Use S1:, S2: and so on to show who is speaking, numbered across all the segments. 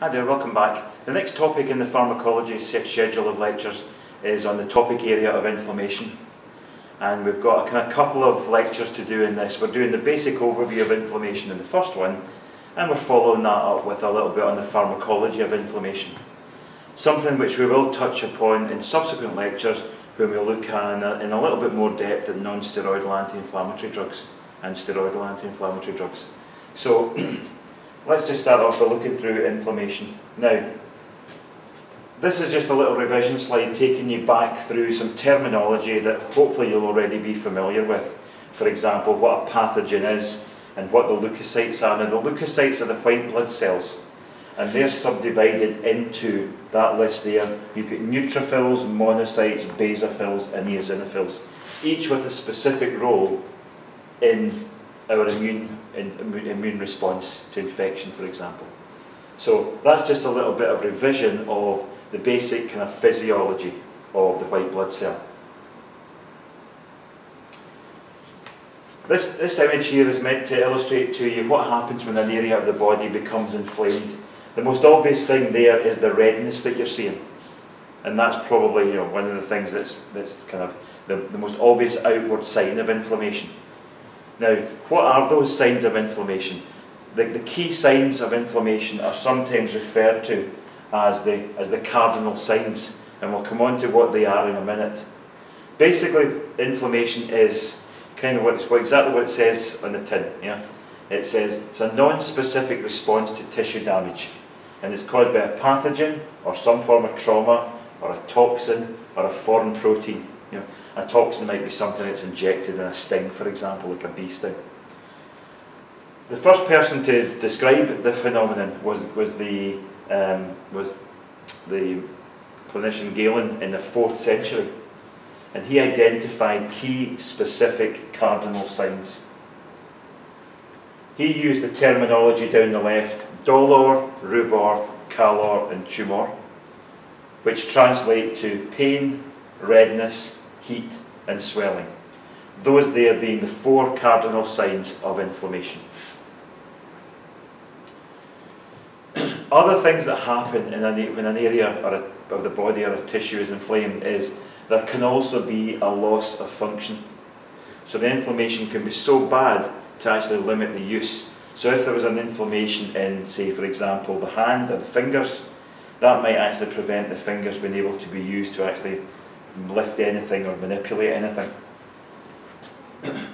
S1: Hi there, welcome back. The next topic in the pharmacology set schedule of lectures is on the topic area of inflammation. And we've got a kind of couple of lectures to do in this. We're doing the basic overview of inflammation in the first one, and we're following that up with a little bit on the pharmacology of inflammation. Something which we will touch upon in subsequent lectures when we look in a little bit more depth at non-steroidal anti-inflammatory drugs and steroidal anti-inflammatory drugs. So let's just start off by looking through inflammation. Now, this is just a little revision slide taking you back through some terminology that hopefully you'll already be familiar with. For example, what a pathogen is and what the leukocytes are. Now, the leukocytes are the white blood cells and they're subdivided into that list there. You've got neutrophils, monocytes, basophils, and eosinophils, each with a specific role in our immune, immune response to infection, for example. So that's just a little bit of revision of the basic kind of physiology of the white blood cell. This, this image here is meant to illustrate to you what happens when an area of the body becomes inflamed. The most obvious thing there is the redness that you're seeing. And that's probably you know, one of the things that's, that's kind of the, the most obvious outward sign of inflammation. Now, what are those signs of inflammation? The, the key signs of inflammation are sometimes referred to as the, as the cardinal signs, and we'll come on to what they are in a minute. Basically, inflammation is kind of what, what exactly what it says on the tin. Yeah, It says it's a non-specific response to tissue damage, and it's caused by a pathogen or some form of trauma or a toxin or a foreign protein. You know, a toxin might be something that's injected in a sting, for example, like a bee sting. The first person to describe the phenomenon was, was, the, um, was the clinician Galen in the 4th century. And he identified key specific cardinal signs. He used the terminology down the left, dolor, rubor, calor and tumor, which translate to pain, redness, heat and swelling. Those there being the four cardinal signs of inflammation. Other things that happen in an, when an area a, of the body or a tissue is inflamed is there can also be a loss of function. So the inflammation can be so bad to actually limit the use. So if there was an inflammation in, say, for example, the hand or the fingers, that might actually prevent the fingers being able to be used to actually lift anything or manipulate anything.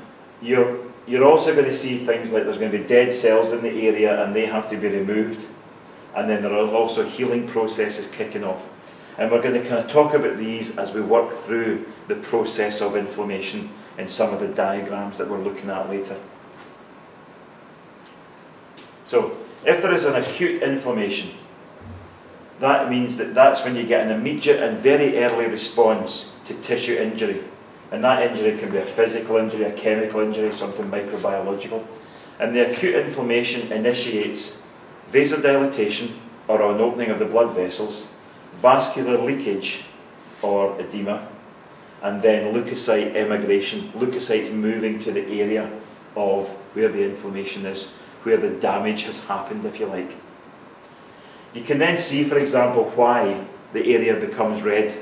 S1: you're, you're also going to see things like there's going to be dead cells in the area and they have to be removed. And then there are also healing processes kicking off. And we're going to kind of talk about these as we work through the process of inflammation in some of the diagrams that we're looking at later. So, if there is an acute inflammation, that means that that's when you get an immediate and very early response to tissue injury. And that injury can be a physical injury, a chemical injury, something microbiological. And the acute inflammation initiates vasodilatation, or an opening of the blood vessels, vascular leakage, or edema, and then leukocyte emigration, leukocytes moving to the area of where the inflammation is, where the damage has happened, if you like. You can then see, for example, why the area becomes red.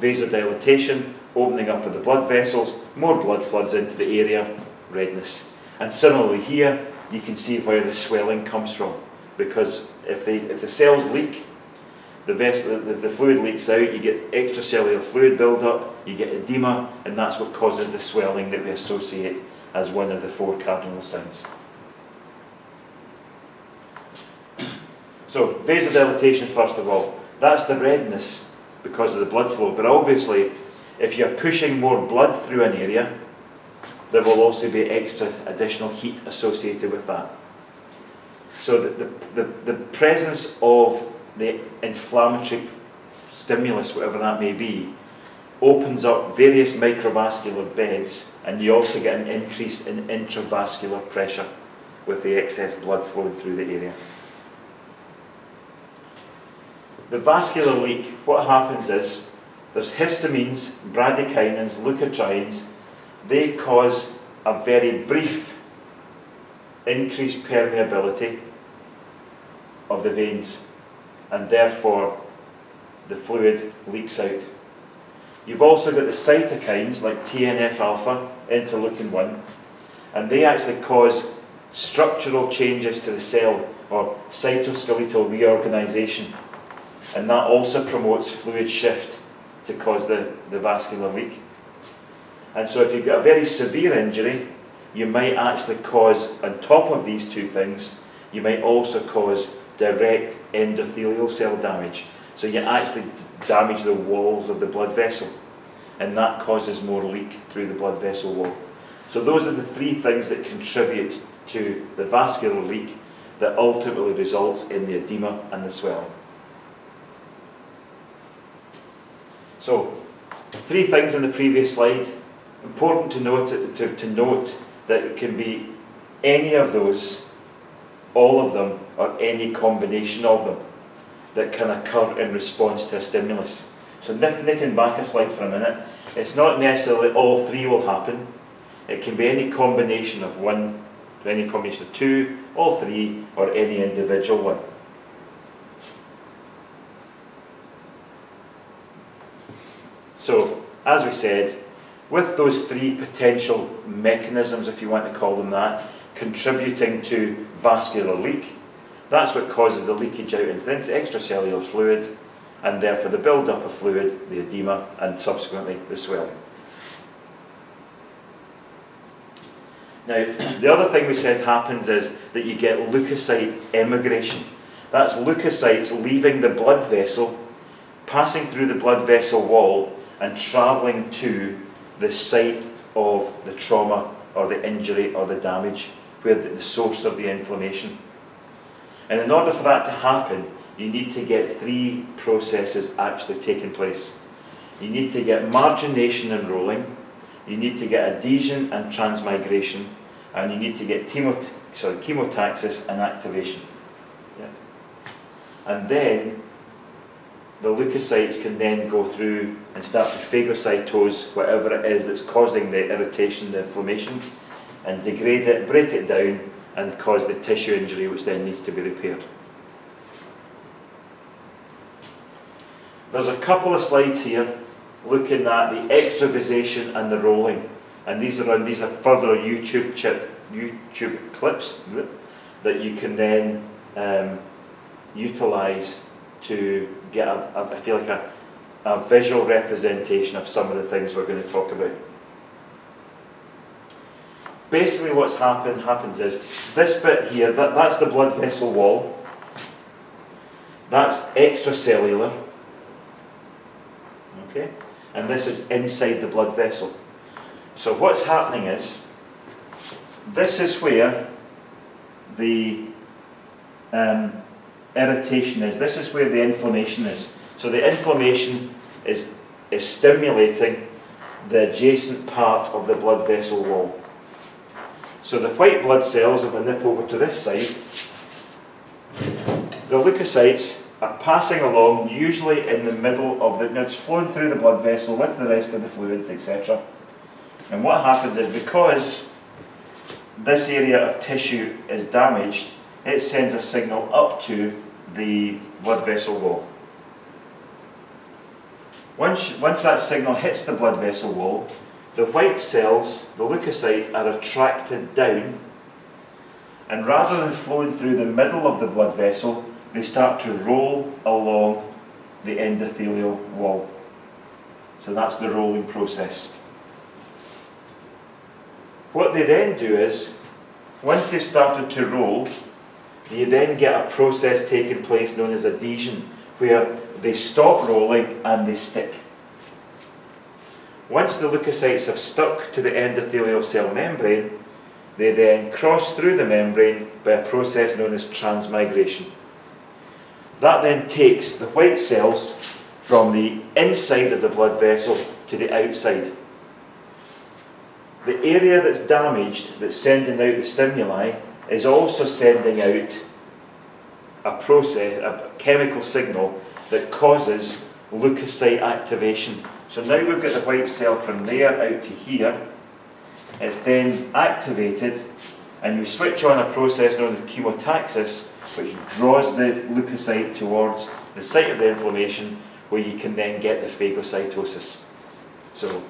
S1: Vasodilatation, opening up of the blood vessels, more blood floods into the area, redness. And similarly here, you can see where the swelling comes from. Because if, they, if the cells leak, the, vessel, the, the fluid leaks out, you get extracellular fluid buildup, you get edema, and that's what causes the swelling that we associate as one of the four cardinal signs. So vasodilatation first of all, that's the redness because of the blood flow. But obviously, if you're pushing more blood through an area, there will also be extra additional heat associated with that. So the, the, the, the presence of the inflammatory stimulus, whatever that may be, opens up various microvascular beds and you also get an increase in intravascular pressure with the excess blood flowing through the area. The vascular leak, what happens is there's histamines, bradykinins, leukotrienes. They cause a very brief increased permeability of the veins, and therefore the fluid leaks out. You've also got the cytokines like TNF alpha, interleukin 1, and they actually cause structural changes to the cell or cytoskeletal reorganization. And that also promotes fluid shift to cause the, the vascular leak. And so if you've got a very severe injury, you might actually cause, on top of these two things, you might also cause direct endothelial cell damage. So you actually damage the walls of the blood vessel, and that causes more leak through the blood vessel wall. So those are the three things that contribute to the vascular leak that ultimately results in the edema and the swelling. So, three things in the previous slide. Important to note, to, to note that it can be any of those, all of them, or any combination of them that can occur in response to a stimulus. So nicking back a slide for a minute, it's not necessarily all three will happen. It can be any combination of one, any combination of two, all three, or any individual one. So, as we said, with those three potential mechanisms, if you want to call them that, contributing to vascular leak, that's what causes the leakage out into the extracellular fluid, and therefore the build-up of fluid, the edema, and subsequently the swelling. Now, the other thing we said happens is that you get leukocyte emigration. That's leukocytes leaving the blood vessel, passing through the blood vessel wall, and travelling to the site of the trauma or the injury or the damage, where the, the source of the inflammation. And in order for that to happen, you need to get three processes actually taking place. You need to get margination and rolling, you need to get adhesion and transmigration, and you need to get chemot sorry, chemotaxis and activation. Yeah. And then the leukocytes can then go through and start to phagocytose whatever it is that's causing the irritation, the inflammation, and degrade it, break it down, and cause the tissue injury which then needs to be repaired. There's a couple of slides here looking at the extravasation and the rolling. And these are on these are further YouTube chip, YouTube clips that you can then um, utilize to get a, a, I feel like a, a visual representation of some of the things we're going to talk about basically what's happened happens is this bit here, that, that's the blood vessel wall. That's extracellular. Okay? And this is inside the blood vessel. So what's happening is, this is where the um, irritation is. This is where the inflammation is. So the inflammation is, is stimulating the adjacent part of the blood vessel wall. So the white blood cells, if I nip over to this side, the leukocytes are passing along, usually in the middle of the, now it's flowing through the blood vessel with the rest of the fluid, etc. And what happens is because this area of tissue is damaged, it sends a signal up to the blood vessel wall. Once, once that signal hits the blood vessel wall, the white cells, the leukocytes, are attracted down, and rather than flowing through the middle of the blood vessel, they start to roll along the endothelial wall. So that's the rolling process. What they then do is, once they've started to roll, you then get a process taking place known as adhesion, where they stop rolling and they stick. Once the leukocytes have stuck to the endothelial cell membrane, they then cross through the membrane by a process known as transmigration. That then takes the white cells from the inside of the blood vessel to the outside. The area that's damaged, that's sending out the stimuli, is also sending out a process, a chemical signal that causes leukocyte activation so now we've got the white cell from there out to here. It's then activated and you switch on a process known as chemotaxis, which draws the leukocyte towards the site of the inflammation, where you can then get the phagocytosis. So,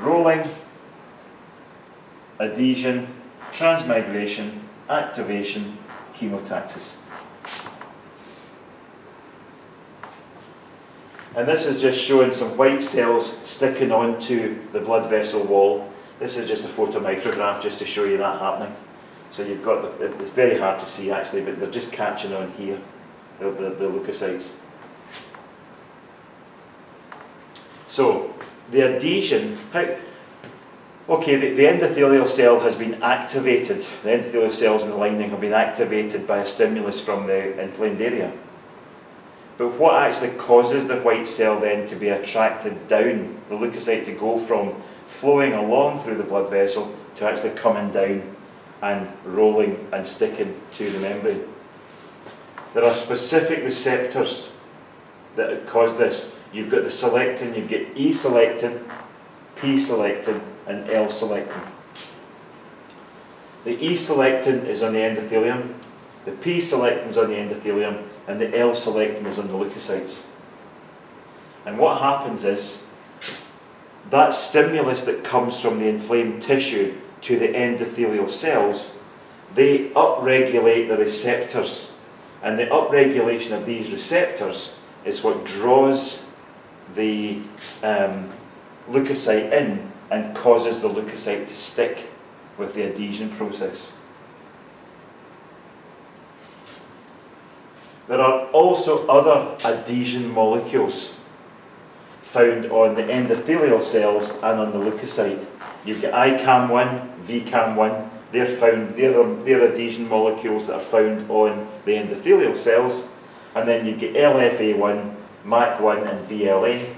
S1: rolling, adhesion, transmigration, activation, chemotaxis. And this is just showing some white cells sticking onto the blood vessel wall. This is just a photomicrograph just to show you that happening. So you've got, the, it's very hard to see actually, but they're just catching on here, the, the, the leukocytes. So the adhesion, okay, the, the, endothelial cell has been activated. The endothelial cells in the lining have been activated by a stimulus from the inflamed area. But what actually causes the white cell then to be attracted down, the leukocyte to go from flowing along through the blood vessel to actually coming down and rolling and sticking to the membrane? There are specific receptors that cause this. You've got the selectin, you've got E-selectin, P-selectin and L-selectin. The E-selectin is on the endothelium, the P-selectin is on the endothelium, and the L-selectin is on the leukocytes. And what happens is, that stimulus that comes from the inflamed tissue to the endothelial cells, they upregulate the receptors. And the upregulation of these receptors is what draws the um, leukocyte in and causes the leukocyte to stick with the adhesion process. There are also other adhesion molecules found on the endothelial cells and on the leukocyte. You've got ICAM1, VCAM1, they're found, they're, they're adhesion molecules that are found on the endothelial cells. And then you get LFA1, MAC1 and VLA,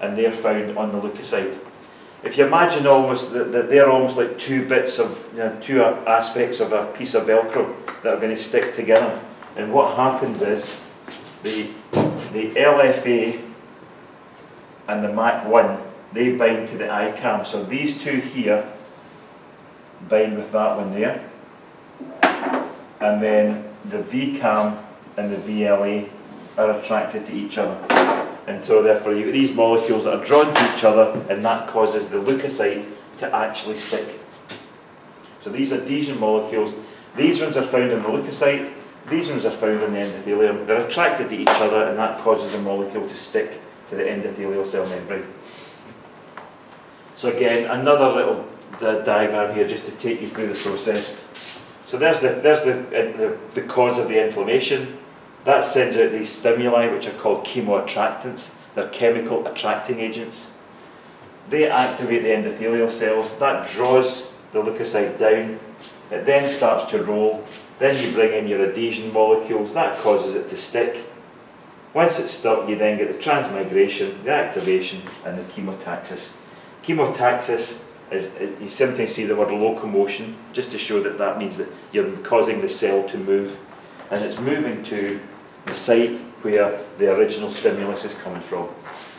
S1: and they're found on the leukocyte. If you imagine almost that, they're almost like two bits of, you know, two aspects of a piece of Velcro that are going to stick together. And what happens is the, the LFA and the MAC1, they bind to the ICAM. So these two here bind with that one there. And then the VCAM and the VLA are attracted to each other. And so therefore you get these molecules that are drawn to each other and that causes the leukocyte to actually stick. So these adhesion molecules, these ones are found in the leukocyte, these ones are found in the endothelium. They're attracted to each other and that causes the molecule to stick to the endothelial cell membrane. So again, another little diagram here just to take you through the process. So there's the, there's the, uh, the, the cause of the inflammation. That sends out these stimuli which are called chemoattractants. They're chemical attracting agents. They activate the endothelial cells. That draws the leukocyte down. It then starts to roll then you bring in your adhesion molecules, that causes it to stick. Once it's stuck, you then get the transmigration, the activation, and the chemotaxis. Chemotaxis is, you sometimes see the word locomotion, just to show that that means that you're causing the cell to move. And it's moving to the site where the original stimulus is coming from.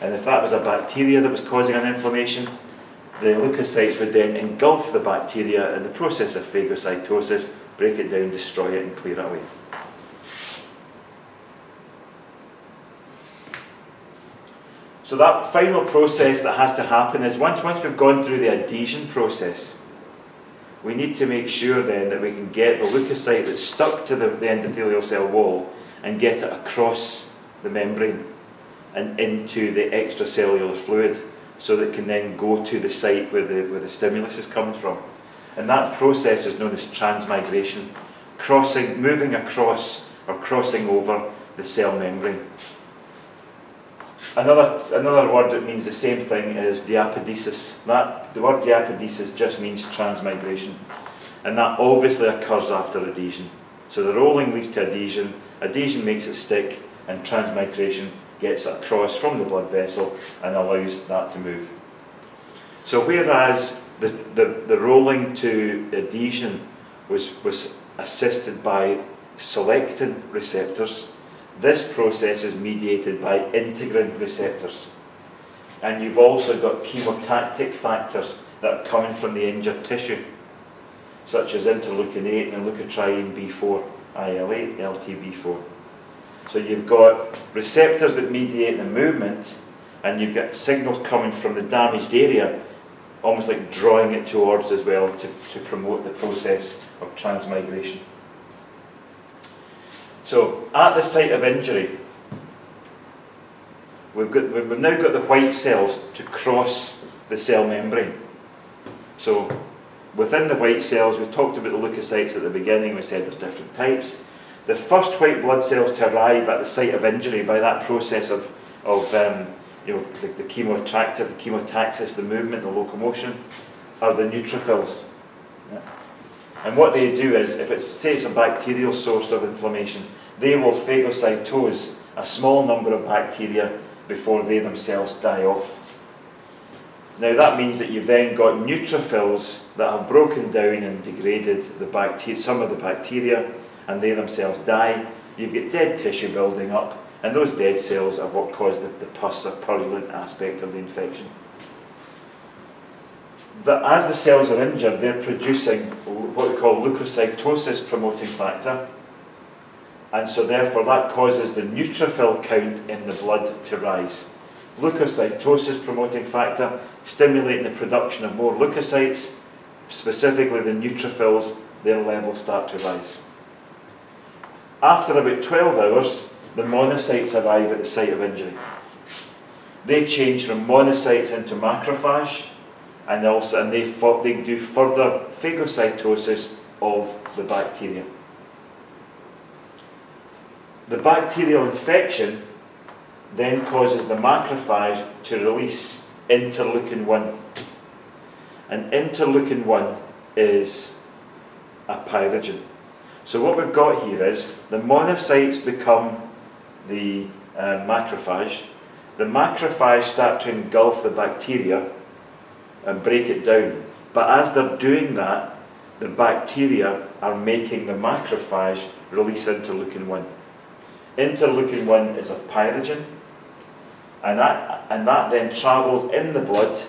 S1: And if that was a bacteria that was causing an inflammation, the leukocytes would then engulf the bacteria in the process of phagocytosis break it down, destroy it, and clear it away. So that final process that has to happen is once, once we've gone through the adhesion process, we need to make sure then that we can get the leukocyte that's stuck to the, the endothelial cell wall and get it across the membrane and into the extracellular fluid so that it can then go to the site where the, where the stimulus is coming from. And that process is known as transmigration, crossing, moving across or crossing over the cell membrane. Another, another word that means the same thing is diapedesis. That, the word diapedesis just means transmigration. And that obviously occurs after adhesion. So the rolling leads to adhesion, adhesion makes it stick, and transmigration gets across from the blood vessel and allows that to move. So whereas the, the, the rolling to adhesion was, was assisted by selectin receptors. This process is mediated by integrin receptors. And you've also got chemotactic factors that are coming from the injured tissue. such as interleukin 8 and leukotriene B4, IL8, LTB4. So you've got receptors that mediate the movement, and you've got signals coming from the damaged area, almost like drawing it towards as well to, to promote the process of transmigration. So at the site of injury, we've, got, we've now got the white cells to cross the cell membrane. So within the white cells, we talked about the leukocytes at the beginning, we said there's different types. The first white blood cells to arrive at the site of injury by that process of, of um, you know, the, the chemoattractive, the chemotaxis, the movement, the locomotion, are the neutrophils. Yeah. And what they do is, if it's, say it's a bacterial source of inflammation, they will phagocytose a small number of bacteria before they themselves die off. Now that means that you've then got neutrophils that have broken down and degraded the some of the bacteria, and they themselves die. You get dead tissue building up, and those dead cells are what cause the, the pus or purulent aspect of the infection. That as the cells are injured, they're producing what we call leukocytosis promoting factor, and so therefore that causes the neutrophil count in the blood to rise. Leukocytosis promoting factor stimulating the production of more leukocytes, specifically the neutrophils, their levels start to rise. After about 12 hours, the monocytes arrive at the site of injury. They change from monocytes into macrophage, and also and they, they do further phagocytosis of the bacteria. The bacterial infection then causes the macrophage to release interleukin 1. And interleukin 1 is a pyrogen. So what we've got here is the monocytes become the uh, macrophage. The macrophage start to engulf the bacteria and break it down. But as they're doing that, the bacteria are making the macrophage release interleukin 1. Interleukin 1 is a pyrogen, and that, and that then travels in the blood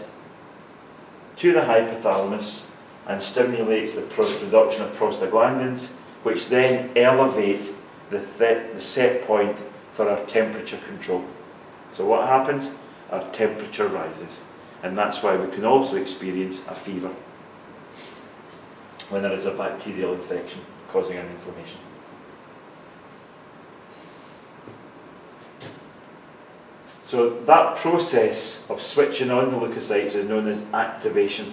S1: to the hypothalamus and stimulates the production of prostaglandins, which then elevate the, th the set point for our temperature control. So what happens? Our temperature rises. And that's why we can also experience a fever when there is a bacterial infection causing an inflammation. So that process of switching on the leukocytes is known as activation.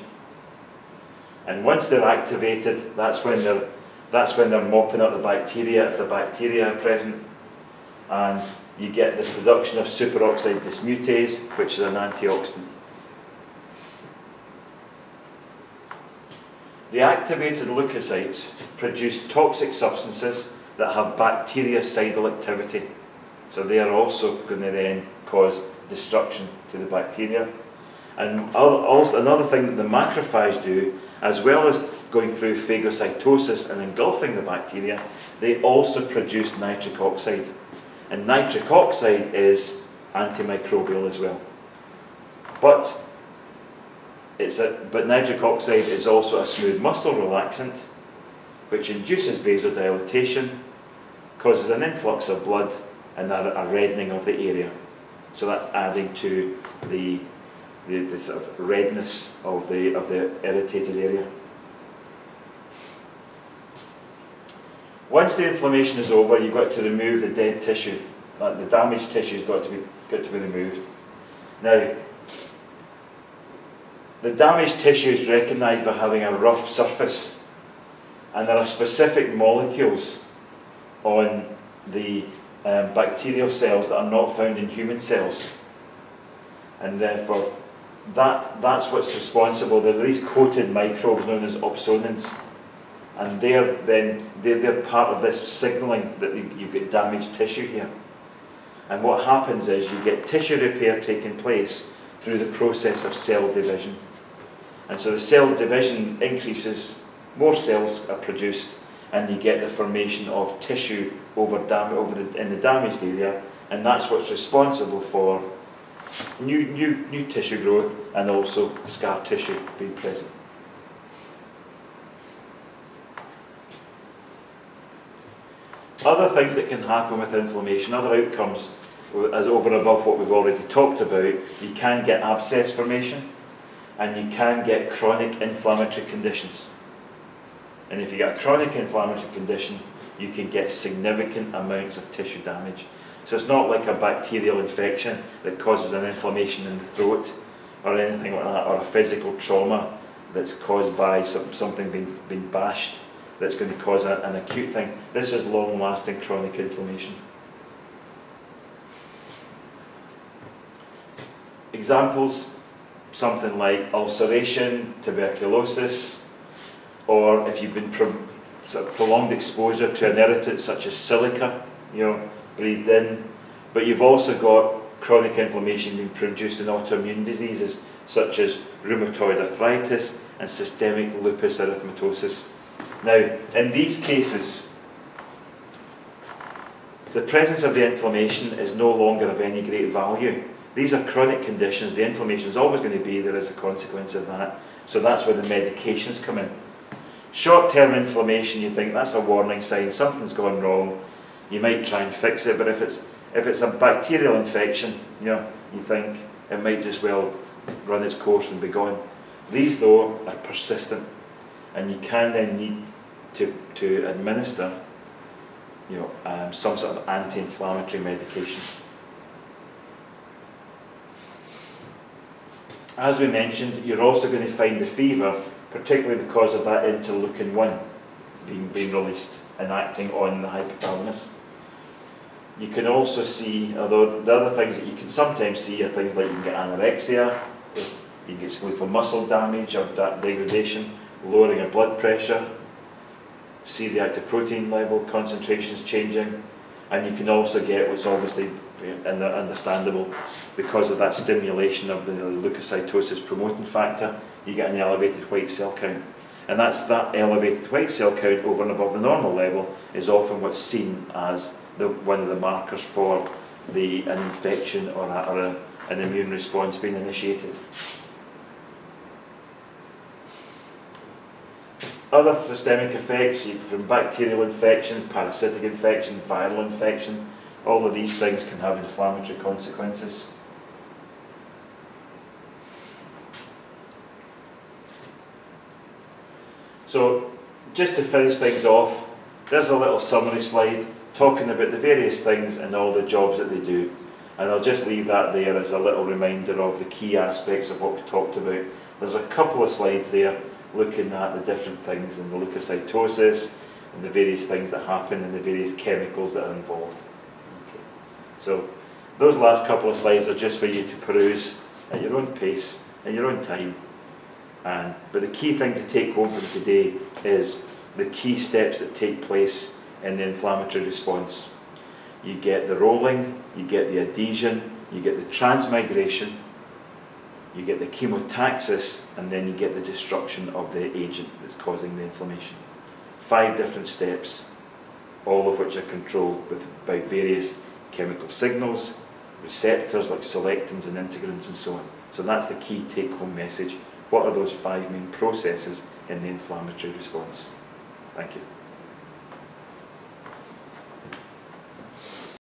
S1: And once they're activated, that's when they're, that's when they're mopping up the bacteria, if the bacteria are present. And you get the production of superoxide dismutase, which is an antioxidant. The activated leukocytes produce toxic substances that have bactericidal activity. So they are also going to then cause destruction to the bacteria. And also another thing that the macrophages do, as well as going through phagocytosis and engulfing the bacteria, they also produce nitric oxide. And nitric oxide is antimicrobial as well. But it's a, but nitric oxide is also a smooth muscle relaxant, which induces vasodilatation, causes an influx of blood, and a, a reddening of the area. So that's adding to the, the, the sort of redness of the, of the irritated area. Once the inflammation is over, you've got to remove the dead tissue. Like the damaged tissue has got to be got to be removed. Now, the damaged tissue is recognised by having a rough surface, and there are specific molecules on the um, bacterial cells that are not found in human cells. And therefore, that, that's what's responsible. There are these coated microbes known as opsonins. And they're then they're, they're part of this signalling that you, you get damaged tissue here. And what happens is you get tissue repair taking place through the process of cell division. And so the cell division increases, more cells are produced, and you get the formation of tissue over dam over the, in the damaged area, and that's what's responsible for new, new, new tissue growth and also scar tissue being present. Other things that can happen with inflammation, other outcomes, as over and above what we've already talked about, you can get abscess formation and you can get chronic inflammatory conditions. And if you get a chronic inflammatory condition, you can get significant amounts of tissue damage. So it's not like a bacterial infection that causes an inflammation in the throat or anything like that, or a physical trauma that's caused by some, something being, being bashed that's going to cause a, an acute thing. This is long-lasting chronic inflammation. Examples, something like ulceration, tuberculosis, or if you've been sort of prolonged exposure to an irritant such as silica, you know, breathed in, but you've also got chronic inflammation being produced in autoimmune diseases such as rheumatoid arthritis and systemic lupus erythematosus. Now, in these cases, the presence of the inflammation is no longer of any great value. These are chronic conditions, the inflammation is always going to be there as a consequence of that. So that's where the medications come in. Short-term inflammation, you think that's a warning sign, something's gone wrong. You might try and fix it, but if it's if it's a bacterial infection, you know, you think it might just well run its course and be gone. These though are persistent, and you can then need to to administer, you know, um, some sort of anti-inflammatory medication. As we mentioned, you're also going to find the fever particularly because of that interleukin 1 being, being released and acting on the hypothalamus. You can also see, although the other things that you can sometimes see are things like you can get anorexia, you can get skeletal muscle damage or degradation, lowering of blood pressure, C-reactive protein level concentrations changing, and you can also get what's obviously understandable because of that stimulation of the leukocytosis promoting factor, you get an elevated white cell count. And that's that elevated white cell count over and above the normal level is often what's seen as the, one of the markers for the an infection or, a, or a, an immune response being initiated. Other systemic effects from bacterial infection, parasitic infection, viral infection, all of these things can have inflammatory consequences. So just to finish things off, there's a little summary slide talking about the various things and all the jobs that they do. And I'll just leave that there as a little reminder of the key aspects of what we talked about. There's a couple of slides there looking at the different things and the leukocytosis and the various things that happen and the various chemicals that are involved. So those last couple of slides are just for you to peruse at your own pace, at your own time. And, but the key thing to take home from today is the key steps that take place in the inflammatory response. You get the rolling, you get the adhesion, you get the transmigration, you get the chemotaxis, and then you get the destruction of the agent that's causing the inflammation. Five different steps, all of which are controlled with, by various chemical signals, receptors like selectins and integrins and so on. So that's the key take-home message what are those five main processes in the inflammatory response? Thank you.